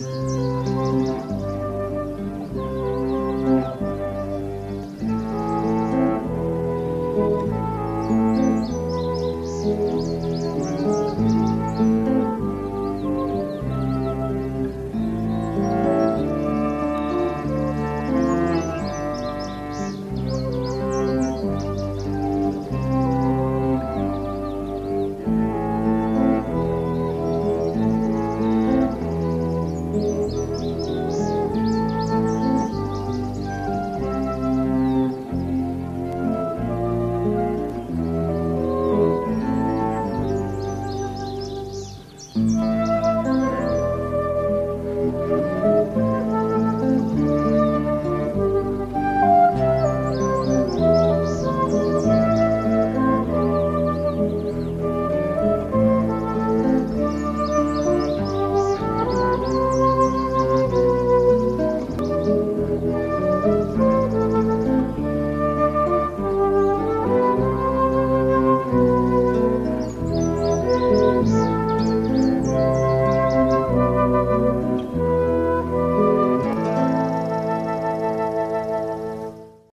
Música Música